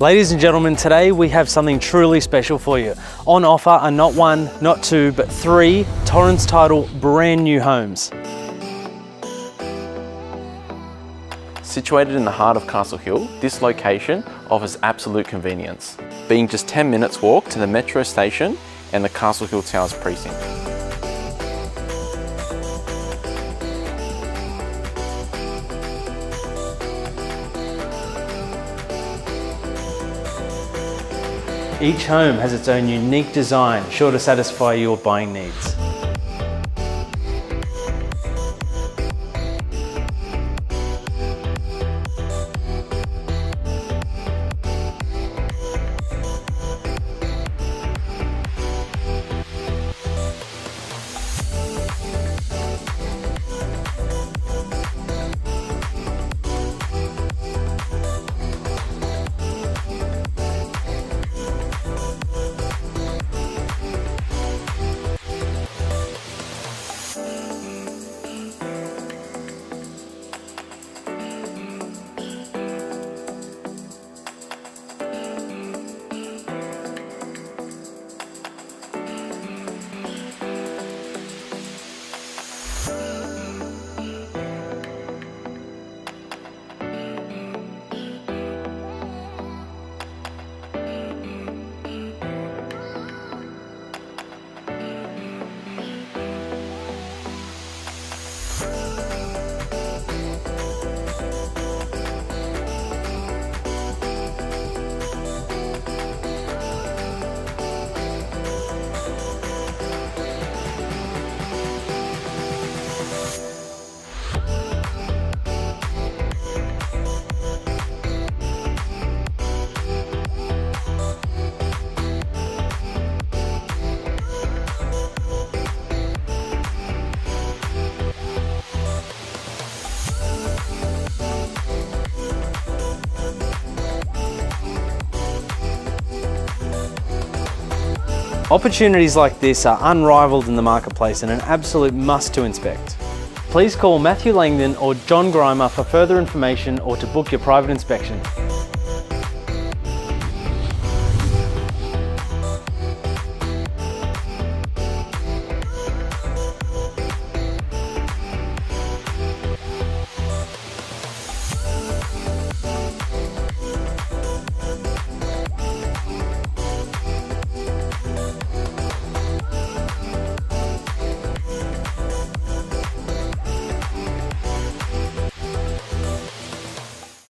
Ladies and gentlemen, today we have something truly special for you. On offer are not one, not two, but three Torrens title brand new homes. Situated in the heart of Castle Hill, this location offers absolute convenience, being just 10 minutes walk to the metro station and the Castle Hill Towers precinct. Each home has its own unique design, sure to satisfy your buying needs. Opportunities like this are unrivaled in the marketplace and an absolute must to inspect. Please call Matthew Langdon or John Grimer for further information or to book your private inspection.